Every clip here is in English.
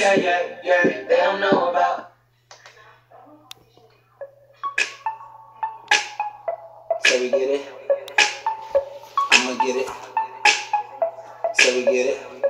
Yeah, yeah, yeah. They don't know about. So we get it. I'ma get it. So we get it.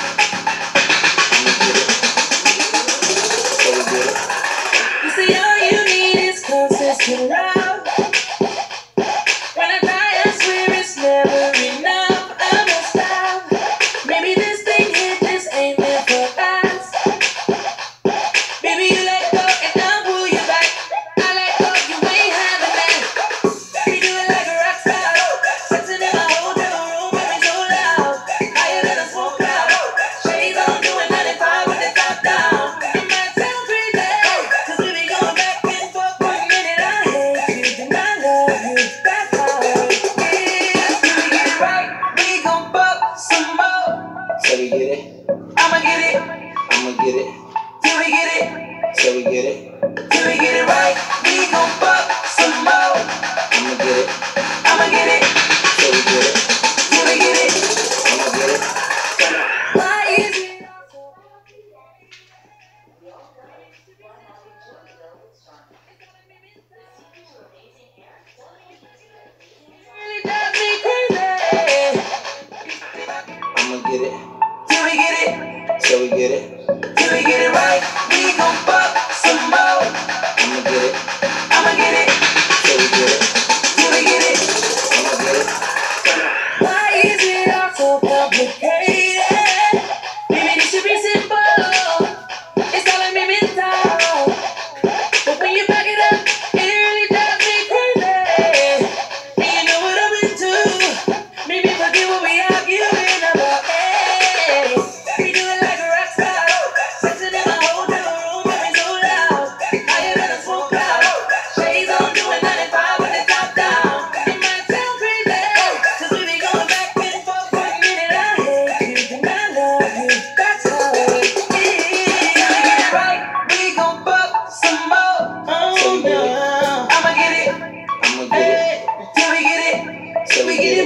get it. Till we get it. Till we get it.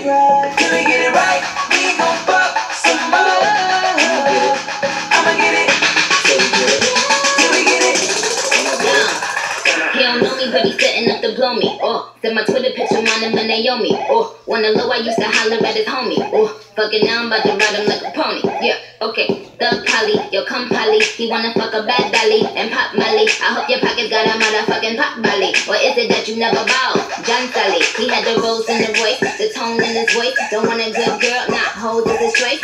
can we get it right he don't know but he's setting up to blow me oh Then my Twitter picture on him and Naomi. Oh, on the low, I used to holler at his homie. Oh, fucking now I'm about to ride him like a pony. Yeah, okay. The Polly, yo, come Polly. He wanna fuck a bad dolly and pop Molly. I hope your pockets got a motherfucking pop belly. What is it that you never ball? John Sully, he had the rolls in the voice. Tone in his voice. Don't want a good girl, not hold it straight.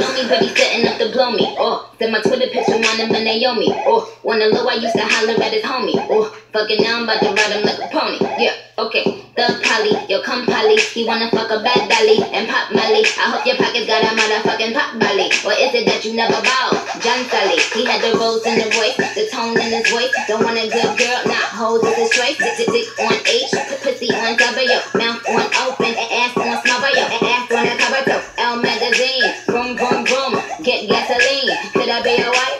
know me, but he's setting up to blow me. Oh, then my Twitter picture on him and they me. Oh, wanna low, I used to holler at his homie. Oh, fucking now I'm about to ride him like a pony. Yeah, okay. The Polly, yo, come Polly. He wanna fuck a bad belly and pop Molly. I hope your pockets got a motherfucking pop Molly. Or is it that you never bow? John Sully, he had the rose in the voice, the tone in his voice. Don't want a good girl, not hoes, it's a choice. Dick, dick, dick on Could I be your wife?